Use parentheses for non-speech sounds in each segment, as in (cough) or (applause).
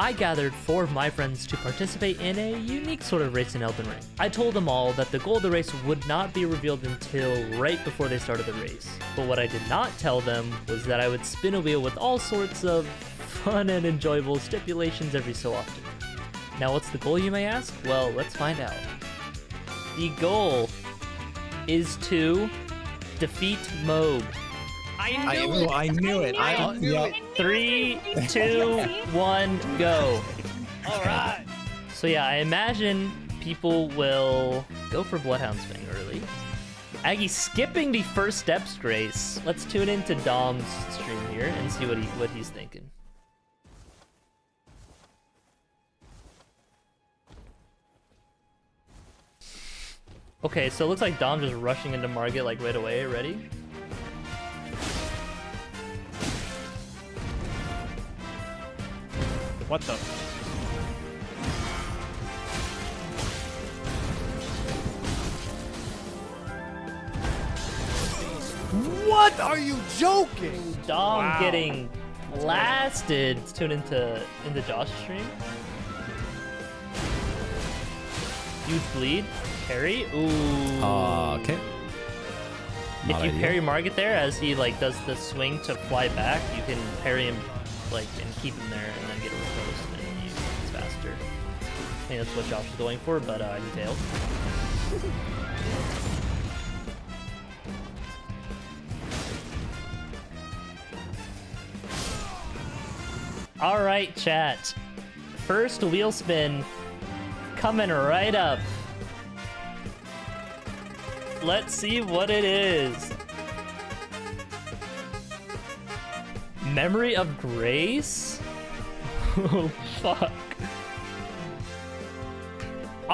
I gathered four of my friends to participate in a unique sort of race in Elden Ring. I told them all that the goal of the race would not be revealed until right before they started the race. But what I did not tell them was that I would spin a wheel with all sorts of fun and enjoyable stipulations every so often. Now, what's the goal, you may ask? Well, let's find out. The goal is to defeat Mohg. I I, knew oh, it. I knew it. I, I knew yeah. it. Three, two, one, go. All right. So yeah, I imagine people will go for Bloodhound's Fang early. Aggie skipping the first steps, Grace. Let's tune into Dom's stream here and see what he what he's thinking. Okay, so it looks like Dom just rushing into Margit like right away. Ready? What the? What? Are you joking? Dom Wow. getting blasted. Let's tune into into Josh's stream. Huge bleed. Parry. Ooh. Uh, okay. if you ideal. parry Margit there as he like does the swing to fly back, you can parry him like and keep him there and then get think that's what Josh was going for, but uh, he failed. All right, chat. First wheel spin coming right up. Let's see what it is. Memory of Grace? (laughs) oh, fuck.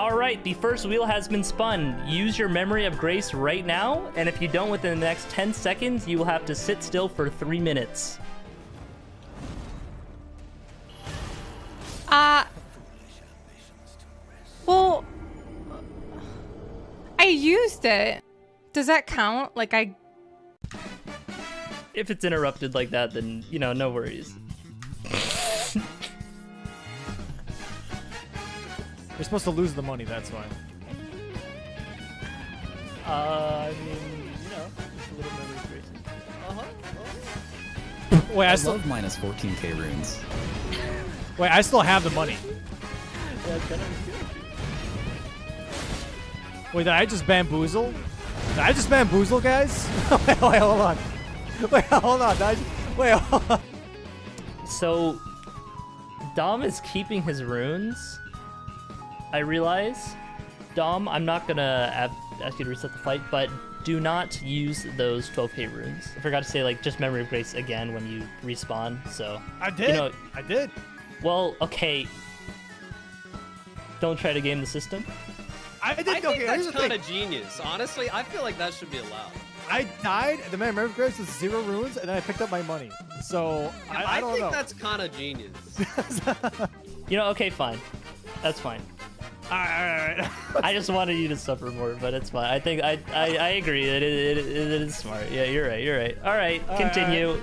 Alright, the first wheel has been spun. Use your Memory of Grace right now, and if you don't within the next 10 seconds, you will have to sit still for 3 minutes. Uh. Well, I used it. Does that count? Like I. If it's interrupted like that, then, you know, no worries. You're supposed to lose the money. That's why. Uh, I mean, you know, just a little Memory of Grace. Wait, I, I still love minus 14k runes. wait. I still have the money. (laughs) Yeah, it's kind of good. Wait, did I just bamboozle? Did I just bamboozle, guys? (laughs) wait, wait, hold on. Wait, hold on. Did I just, wait, hold on. So, Dom is keeping his runes. I realize. Dom, I'm not gonna ask you to reset the fight, but do not use those 12k runes. I forgot to say, like, just Memory of Grace again when you respawn, so. I did. You know, I did. well, okay. Don't try to game the system. I did. I think okay, here's that's kind of genius. Honestly, I feel like that should be allowed. I died. and The man remember grace was zero runes, and then I picked up my money. So I, I, don't think know. that's kind of genius. (laughs) You know, okay, fine. That's fine. All right, all right, all right. I just wanted you to suffer more, but it's fine. I think I I, I agree that it, it, it is smart. Yeah, you're right. You're right. All right, All continue.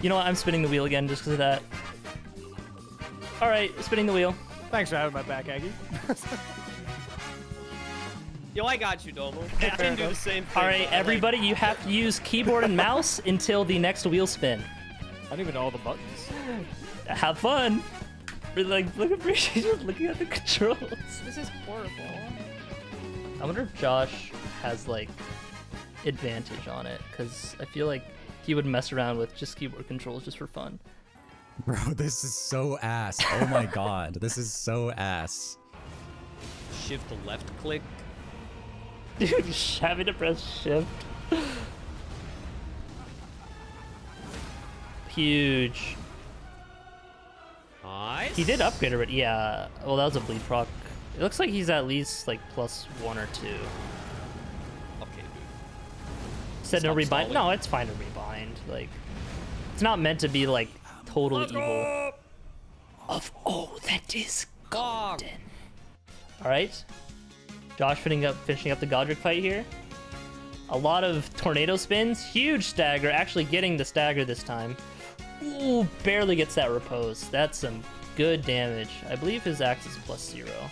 You know what? I'm spinning the wheel again just because of that. All right, spinning the wheel. Thanks for having my back, Aggie. (laughs) Yo, I got you, Domo. (laughs) I can do the same thing. All right, but I like- everybody, you have to use keyboard and mouse until the next wheel spin. (laughs) I don't even know all the buttons. Have fun. We're like, look at Rishi just looking at the controls. This is horrible. I wonder if Josh has like advantage on it because I feel like he would mess around with just keyboard controls just for fun. Bro, (laughs) this is so ass. Oh my (laughs) god. This is so ass. shift left click. Dude, just having to press shift. Huge. Nice. He did upgrade it, but yeah. Well, that was a bleed proc. It looks like he's at least like plus one or two. Okay, dude. Said no Stop rebind. stalling. No, it's fine to rebind. Like, it's not meant to be like total evil. Of oh, that is golden. All right, Josh finishing up finishing up the Godrick fight here. A lot of tornado spins, huge stagger, actually getting the stagger this time. Ooh, barely gets that repose. That's some good damage. I believe his axe is plus zero.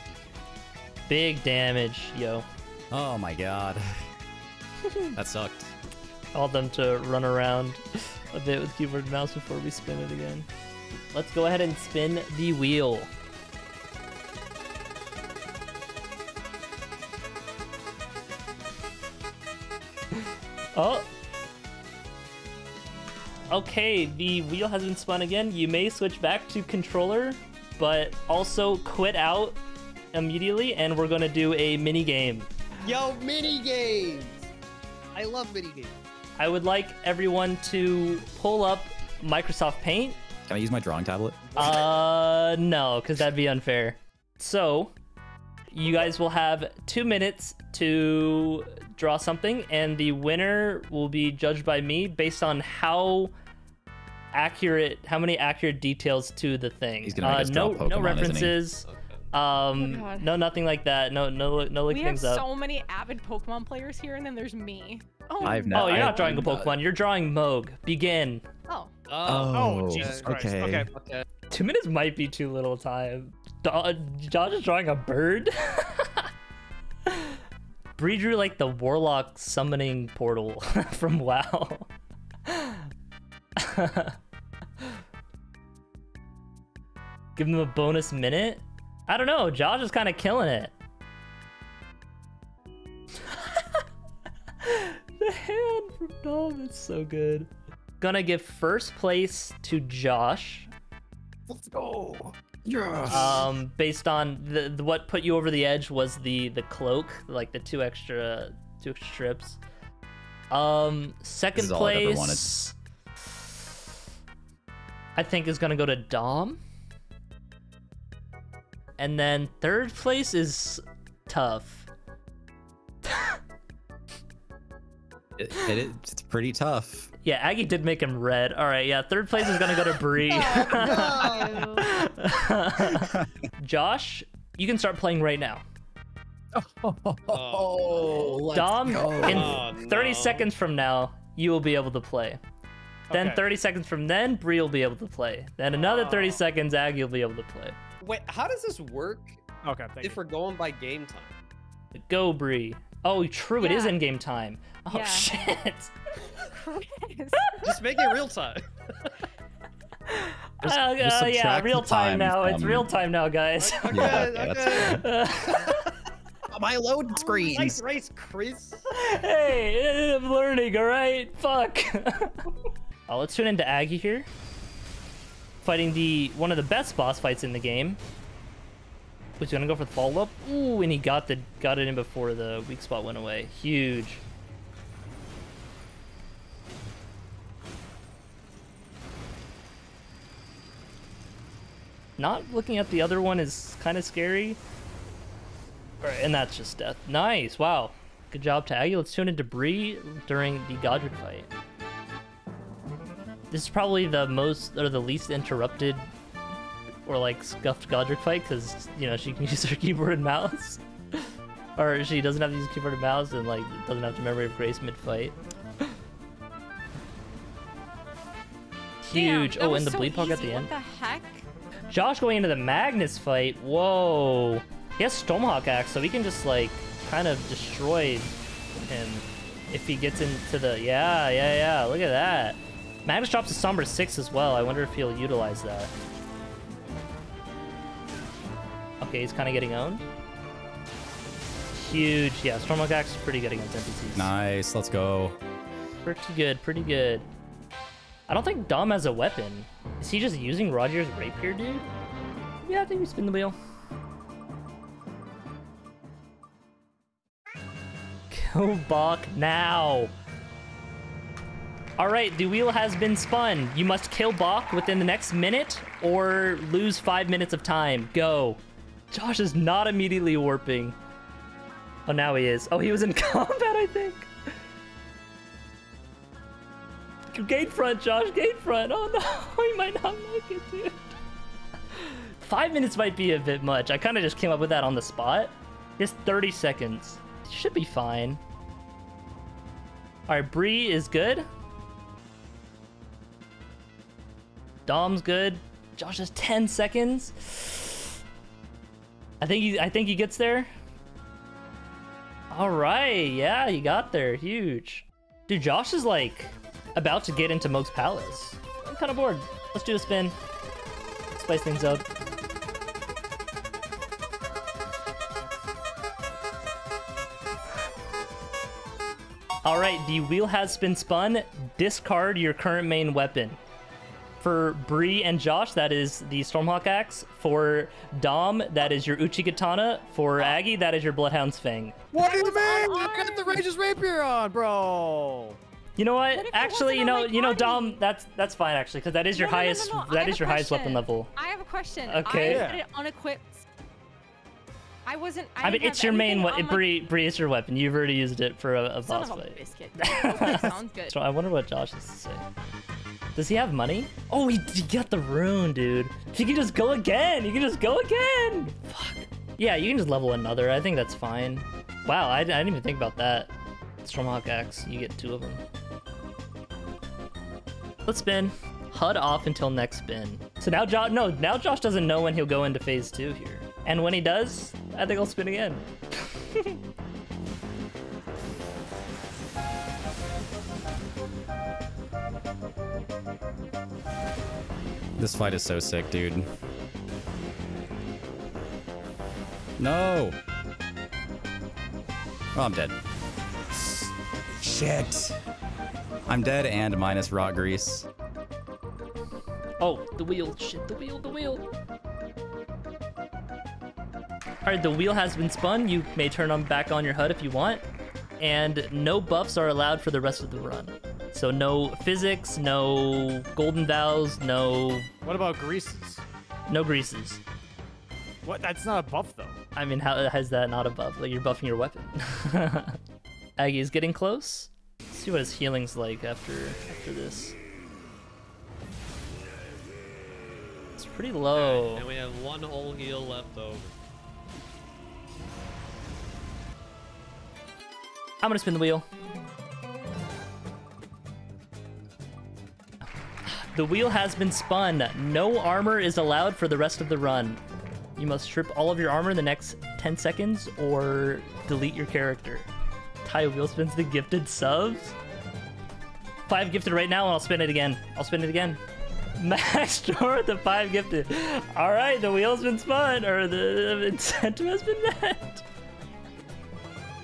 Big damage, yo. Oh my god. (laughs) that sucked. Called them to run around a bit with keyboard and mouse before we spin it again. Let's go ahead and spin the wheel. (laughs) Oh. Okay, the wheel has been spun again. You may switch back to controller, but also quit out immediately, and we're gonna do a mini game. Yo, mini games. I love mini games. I would like everyone to pull up Microsoft Paint. Can I use my drawing tablet? Uh, no, because that'd be unfair. So, you guys will have two minutes to draw something, and the winner will be judged by me based on how accurate, how many accurate details to the thing. He's gonna make uh, us draw no, no Pokemon, isn't references. Um, Oh, no, nothing like that. No, no, no looking We have things up. so many avid Pokemon players here, and then there's me. Oh, I've oh, you're I- not drawing a I'm not- Pokemon. You're drawing Mohg. Begin. oh. Oh, Jesus Christ. okay. Okay. Okay. Two minutes might be too little time. Do- Josh is drawing a bird. (laughs) Bree drew like the warlock summoning portal (laughs) from WoW. (laughs) Give him a bonus minute. I don't know. Josh is kind of killing it. (laughs) the hand from Dom is so good. Gonna give first place to Josh Let's go. Yes. um based on the, the what put you over the edge was the the cloak like the two extra two extra strips um second is all I've ever place i think is gonna go to dom and then third place is tough it, it is, it's pretty tough. yeah aggie did make him red all right yeah third place is gonna go to Bree. no, (laughs) oh, (laughs) josh you can start playing right now Oh, let's Dom, go. in Oh, 30 no. seconds from now, you will be able to play. Then Okay. 30 seconds from then, Bree will be able to play. Then another 30 Oh. seconds, Aggie will be able to play. Wait, how does this work Okay. Thank if you. we're going by game time? Go, Bree. Oh, true, it is in game time. Oh, Yeah. shit. (laughs) Just make it real time. Just- (laughs) Uh, just uh, yeah, real time time now. It's real time now, guys. Okay, Yeah, yeah, that's okay. my load screen. Nice screens. race, Chris. hey, I'm learning, alright? Fuck. oh, (laughs) let's tune into Aggie here. Fighting the one of the best boss fights in the game. Who's gonna go for the follow up? Ooh, and he got the got it in before the weak spot went away. Huge. Not looking at the other one is kind of scary. Alright, and that's just death. Nice, wow. Good job, Taggy. Let's tune into Bree during the Godrick fight. This is probably the most or the least interrupted or like scuffed Godrick fight because you know she can (laughs) use her keyboard and mouse, (laughs) or she doesn't have to use keyboard and mouse and like doesn't have to memory of Grace mid fight. Huge. that oh, and the so bleed pog at the end. What the heck? Josh going into the Magnus fight. Whoa. He has Stormhawk Axe, so he can just like kind of destroy him if he gets into the. Yeah, yeah, yeah. Look at that. Magnus drops a Somber 6 as well. I wonder if he'll utilize that. Okay, he's kind of getting owned. Huge. Yeah, Stormhawk Axe is pretty good against NPCs. Nice. Let's go. Pretty good, pretty good. I don't think Dom has a weapon. Is he just using Rogier's rapier, dude? Yeah, I think we spin the wheel. Kill Bach now. Alright, the wheel has been spun. You must kill Bach within the next minute or lose five minutes of time. Go. Josh is not immediately warping. Oh, now he is. Oh, he was in (laughs) combat, I think. Gate front, Josh. Gate front. Oh no, (laughs) he might not make it, dude. Five minutes might be a bit much. I kind of just came up with that on the spot. Just 30 seconds. Should be fine. All right, Bree is good. Dom's good. Josh has 10 seconds. I think he I think he gets there. All right, yeah, he got there. Huge. Dude, Josh is like about to get into Mohg's Palace. I'm kind of bored. Let's do a spin. Spice things up. All right, the wheel has been spun. Discard your current main weapon. For Bree and Josh, that is the Stormhawk Axe. For Dom, that is your Uchigatana. For Aggie, that is your Bloodhound's Fang. What do you mean? You unarmed. got the Rogier's Rapier on, bro. You know what? What Actually, you know, you know. Dom, that's that's fine actually, because that is your No, no, no, no, highest no, I that have is a your highest weapon level. I have a question. Okay. I Yeah. put it unequipped. I wasn't. I, I mean, it's your main anything weapon. my- Bree, Bree is your weapon. You've already used it for a, a boss of a fight. biscuit. Sounds good. (laughs) So I wonder what Josh is to say. Does he have money? Oh, he, he got the rune, dude. He can just go again. You can just go again. Fuck. Yeah, you can just level another. I think that's fine. Wow, I, I didn't even think about that. Stormhawk Axe, you get two of them. Let's spin. HUD off until next spin. So now Josh, no, now Josh doesn't know when he'll go into phase two here. And when he does, I think I'll spin again. (laughs) This fight is so sick, dude. No. Oh, I'm dead. Shit. I'm dead and minus rot grease. Oh, the wheel. Shit, the wheel, the wheel. Alright, the wheel has been spun. You may turn on back on your HUD if you want. And no buffs are allowed for the rest of the run. So no physics, no golden vows, no What about greases? no greases. What? That's not a buff though. I mean, how has that not a buff? Like you're buffing your weapon. (laughs) Aggie is getting close. Let's see what his healing's like after after this. It's pretty low. And we have one whole heal left over. I'm gonna spin the wheel. The wheel has been spun. No armor is allowed for the rest of the run. You must strip all of your armor in the next 10 seconds or delete your character. Ty wheel spins the gifted subs. Five gifted right now, and I'll spin it again. I'll spin it again. (laughs) Max Door the five gifted. All right, the wheel's been spun, or the incentive has been met.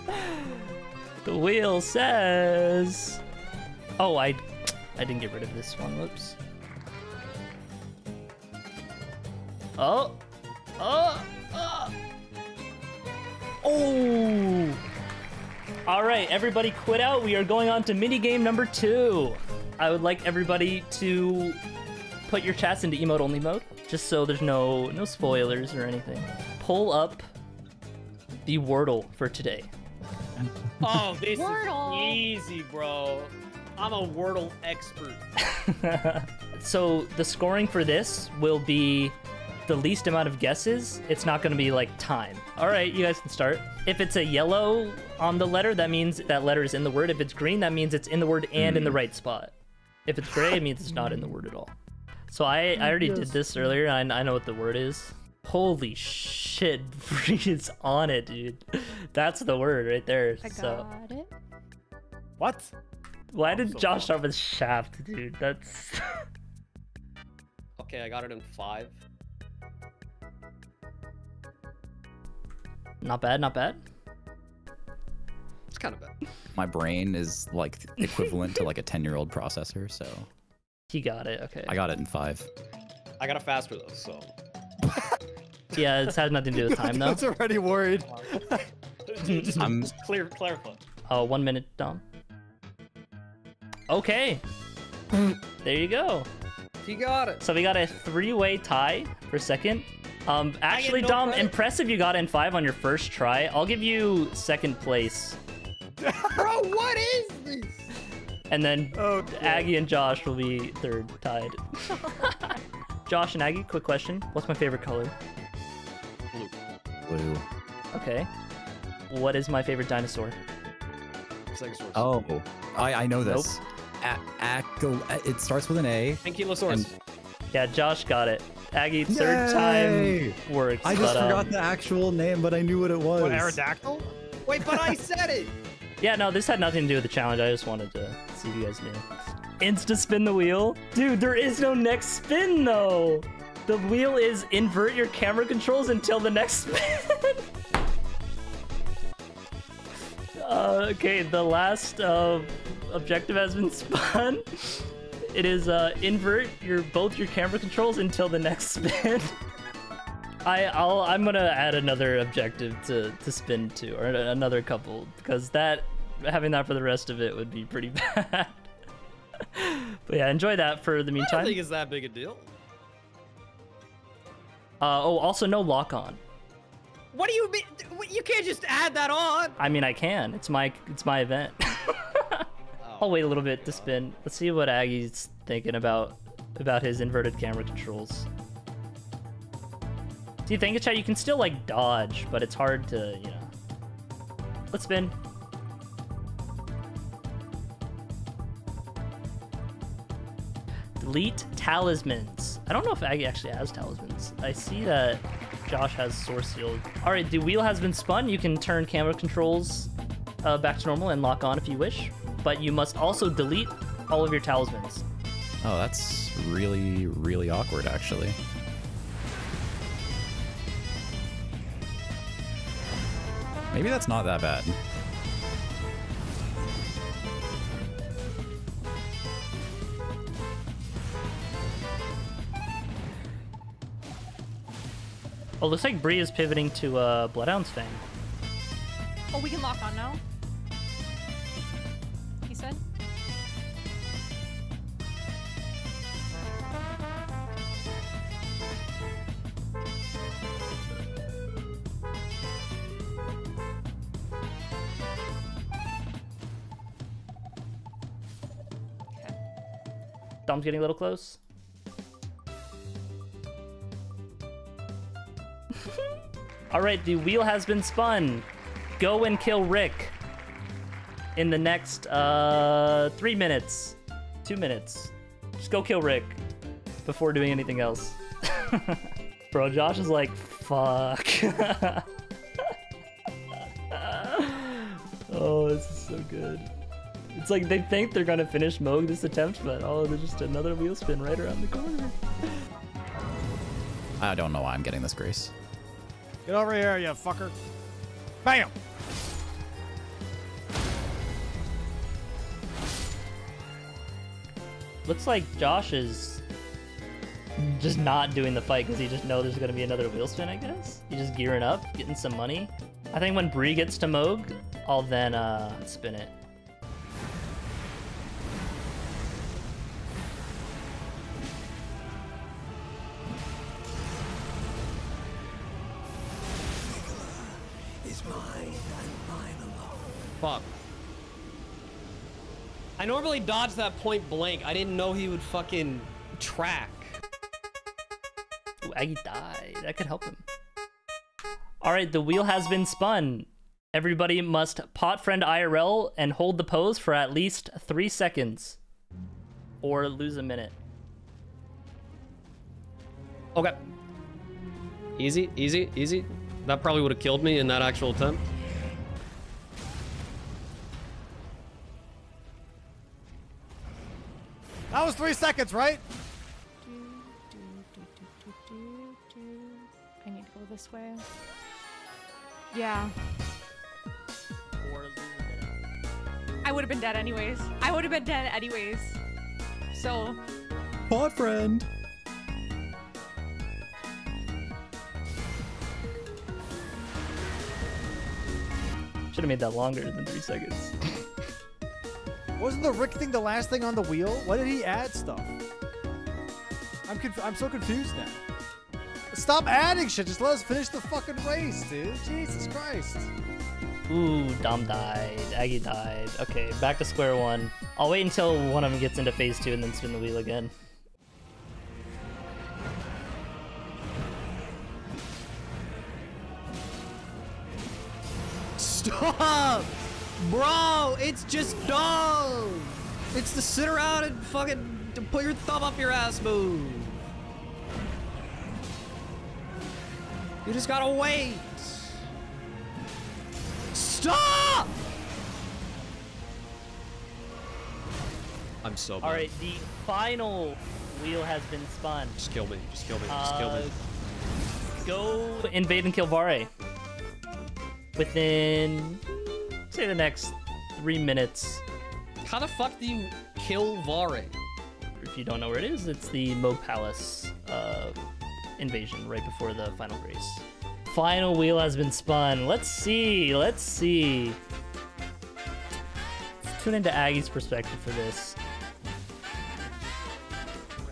(laughs) The wheel says. Oh, I, I didn't get rid of this one. Whoops. Oh, oh, oh. Oh. All right, everybody, quit out. We are going on to mini game number two. I would like everybody to put your chats into emote only mode, just so there's no no spoilers or anything. Pull up the Wordle for today. Oh, this Wordle. is easy, bro. I'm a Wordle expert. (laughs) so the scoring for this will be the least amount of guesses. It's not going to be like time. All right, you guys can start. If it's a yellow on the letter, that means that letter is in the word. If it's green, that means it's in the word and in the hmm. right spot. If it's gray, it means it's not in the word at all. So I, I already did this earlier. And I, I know what the word is. Holy shit, (laughs) Breeze on it, dude. That's the word right there. I so got it. What? Why did oh, so Josh start with shaft, dude? That's (laughs) Okay, I got it in five. not bad, not bad. It's kind of bad. My brain is like (laughs) equivalent to like a 10 year old processor, so He got it. Okay. I got it in five. I got it faster though, so. (laughs) Yeah, it's had nothing to do with time though. That's already worried. Just I'm- clear, clarify. Oh, one minute, Dom. Okay. there you go. He got it. So we got a three-way tie for second. Um, actually, no Dom, credit. impressive you got in five on your first try. I'll give you second place, (laughs) Bro, what is this? and then Oh, Aggie and Josh will be third, tied. (laughs) Josh and Aggie, quick question: What's my favorite color? Blue. Okay. What is my favorite dinosaur? Stegosaurus. Oh, I, I know this. A- it starts with an A. Ankylosaurus. and- Yeah, Josh got it. Aggie, third Yay! time works. I just but, um, forgot the actual name, but I knew what it was. What, Aerodactyl? Wait, but I said it. (laughs) Yeah, no, this had nothing to do with the challenge. I just wanted to see if you guys knew. Insta spin the wheel? Dude, there is no next spin though. The wheel is invert your camera controls until the next (laughs) spin. uh, okay, the last uh, objective has been (laughs) spun. It is uh, invert your both your camera controls until the next (laughs) spin. I, I'll, I'm gonna add another objective to, to spin to, or another couple, because that having that for the rest of it would be pretty (laughs) bad. but yeah, enjoy that for the meantime. I don't think it's that big a deal. Uh, oh, also no lock on. What do you mean? You can't just add that on. I mean, I can. It's my it's my event. I'll wait a little bit to spin. Let's see what Aggie's thinking about about his inverted camera controls. Do you think it's how you can still like dodge, but it's hard to, you know. Let's spin. Delete talismans. I don't know if Aggie actually has talismans. I see that Josh has source sealed. All right, the wheel has been spun. You can turn camera controls uh, back to normal and lock on if you wish, but you must also delete all of your talismans. Oh, that's really, really awkward, actually. Maybe that's not that bad. Oh, looks like Bree is pivoting to uh, Bloodhound's Fang. Oh, we can lock on now. Dom's getting a little close. (laughs) All right, the wheel has been spun. Go and kill Rick in the next uh, three minutes, two minutes. Just go kill Rick before doing anything else. (laughs) Bro, Josh is like, fuck. (laughs) oh, this is so good. It's like they think they're gonna finish Mohg this attempt, but oh, there's just another wheel spin right around the corner. (laughs) I don't know why I'm getting this grace. Get over here, you fucker. Bam! Looks like Josh is just not doing the fight because he just know there's gonna be another wheel spin. I guess he's just gearing up, getting some money. I think when Bree gets to Mohg, I'll then uh, spin it. I dodge that point blank. I didn't know he would fucking track. Ooh, Aggie died. That could help him. All right, the wheel has been spun. Everybody must pot friend IRL and hold the pose for at least three seconds, or lose a minute. Okay. Easy, easy, easy. That probably would have killed me in that actual attempt. Three seconds, right? I need to go this way. Yeah. Or lose a minute. I would have been dead anyways. I would have been dead anyways. So, Pod friend. Should have made that longer than three seconds. (laughs) Wasn't the Rick thing the last thing on the wheel? Why did he add stuff? I'm conf- I'm so confused now. Stop adding shit. Just let us finish the fucking race, dude. Jesus Christ. Ooh, Dom died. Aggie died. Okay, back to square one. I'll wait until one of them gets into phase two and then spin the wheel again. Stop! Bro, it's just dumb! It's the sit around and fucking to put your thumb up your ass move. You just gotta wait. Stop! I'm so bad. All right, the final wheel has been spun. Just kill me. Just kill me. Just kill Uh, me. go invade and kill Varré. Within, say, the next three minutes. How the fuck do you kill Varré? If you don't know where it is, it's the Mohg Palace uh, invasion right before the final race. Final wheel has been spun. Let's see. Let's see. Let's tune into Aggie's perspective for this.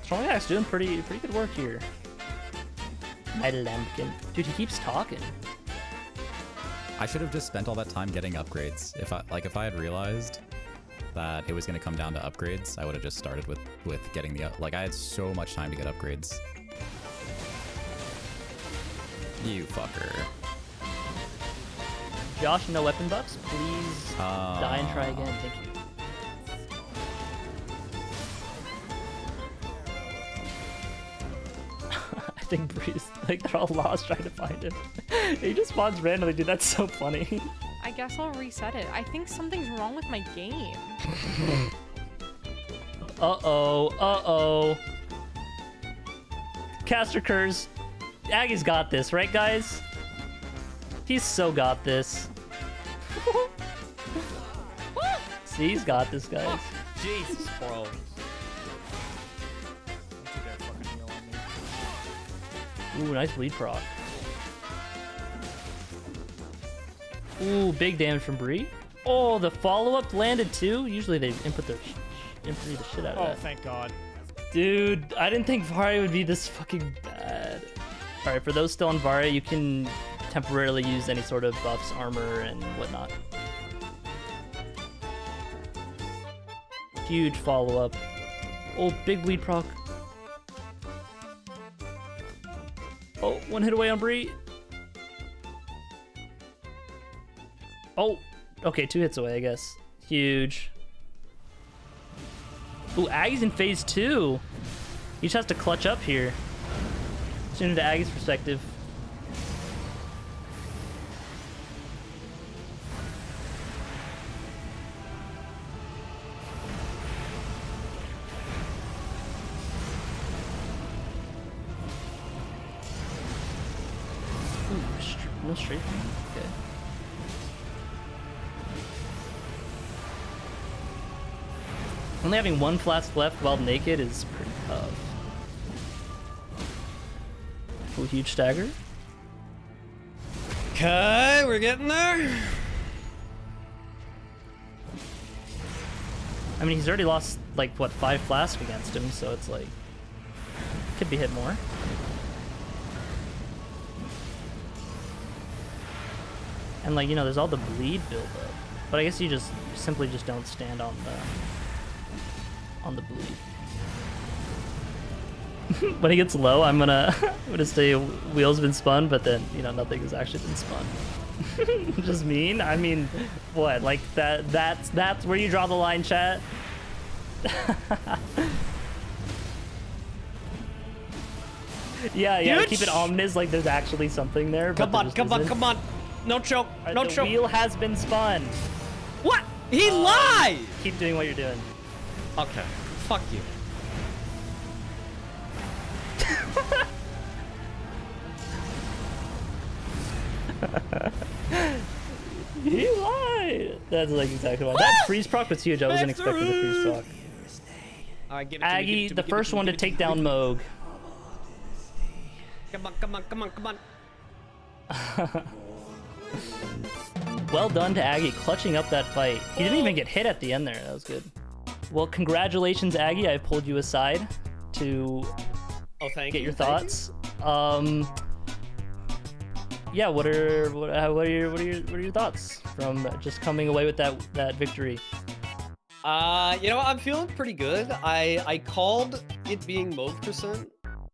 Strongak's doing pretty pretty good work here. Lambkin. Dude, he keeps talking. I should have just spent all that time getting upgrades. If I like, if I had realized that it was gonna come down to upgrades, I would have just started with with getting the like. I had so much time to get upgrades. You fucker. Josh, no weapon buffs. Please Uh, die and try again. Thank you. I think Breeze, like they're all lost trying to find him. (laughs) he just spawns randomly, dude. That's so funny. I guess I'll reset it. I think something's wrong with my game. (laughs) Uh oh. Uh oh. Caster Curse. Aggie's got this, right, guys? He's so got this. See, (laughs) he's got this, guys. Jesus, bro. Ooh, nice bleed proc. Ooh, big damage from Bree. Oh, the follow-up landed too. Usually they input the input the shit out of Oh, that. thank God. Dude, I didn't think Varré would be this fucking bad. All right, for those still on Varré, you can temporarily use any sort of buffs, armor, and whatnot. Huge follow-up. Oh, big bleed proc. Oh, one hit away on Bree. Oh, okay, two hits away, I guess. Huge. Ooh, Aggie's in phase two. He just has to clutch up here. Into Aggie's perspective. Ooh, no straight. Okay. Only having one flask left while naked is pretty tough. Ooh, huge stagger. Okay, we're getting there. I mean, he's already lost like what five flasks against him, so it's like could be hit more. And like you know, there's all the bleed buildup, but I guess you just simply just don't stand on the on the bleed. (laughs) when he gets low, I'm gonna (laughs) I'm gonna say wheels been spun, but then you know nothing has actually been spun. (laughs) just mean. I mean, what? Like that? That's that's where you draw the line, chat. yeah, yeah. Bitch! Keep it ominous, like there's actually something there. Come on, come on, isn't. come on. No choke. Alright, uh, No the choke. wheel has been spun. What? He uh, lied. Keep doing what you're doing. Okay. Fuck you. (laughs) He lied. That's like exactly why. That freeze proc was huge. I wasn't expecting the freeze proc. All right, give it to me, give Aggie, it to me, the first one to give it me, take down. Mohg. Come on, come on, come on, come on. (laughs) Well done to Aggie, clutching up that fight. He didn't even get hit at the end there. That was good. Well, congratulations, Aggie. I pulled you aside to Oh, thank get you. your thank you. thoughts. Um, yeah, what are what, uh, what are your what are your what are your thoughts from just coming away with that that victory? Uh, you know. I'm feeling pretty good. I I called it being Mohg percent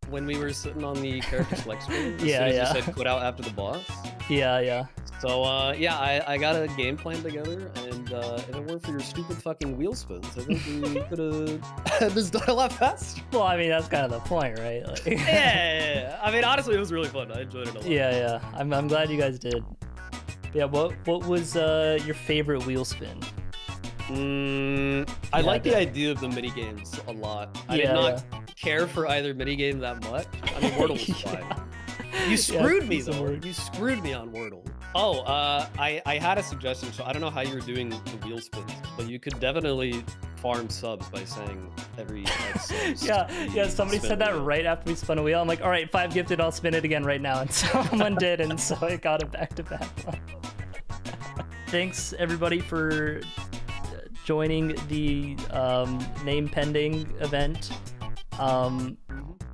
when we were sitting on the character select screen. As (laughs) Yeah, soon as yeah. You said quit out after the boss. (laughs) Yeah, yeah. So uh, yeah, I, I got a game plan together, and uh, if it weren't for your stupid fucking wheel spins, I think we (laughs) could have (laughs) had this done a lot faster. Well, I mean that's kind of the point, right? (laughs) Like- yeah, yeah, yeah. I mean, honestly, it was really fun. I enjoyed it a lot. yeah, yeah. I'm, I'm glad you guys did. Yeah. What What was uh, your favorite wheel spin? Mm, I Yeah, like the idea of the mini games a lot. I Yeah, did not care for either mini game that much. I mean, Wordle was fine. You screwed me though. You screwed me on Wordle. Oh, uh, I I had a suggestion. So I don't know how you're doing the wheel spins, but you could definitely farm subs by saying every like, (laughs) Yeah, yeah. Somebody said that right after we spun a wheel. I'm like, all right, five gifted. I'll spin it again right now, and (laughs) someone did, and so I got it back to back. (laughs) Thanks everybody for uh, joining the um, name pending event. Um,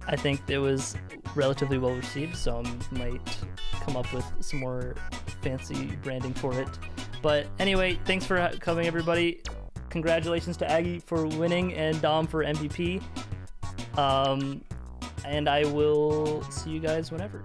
I think it was relatively well received, so I might come up with some more fancy branding for it. But anyway, thanks for coming, everybody. Congratulations to Aggie for winning and Dom for MVP. Um, and I will see you guys whenever.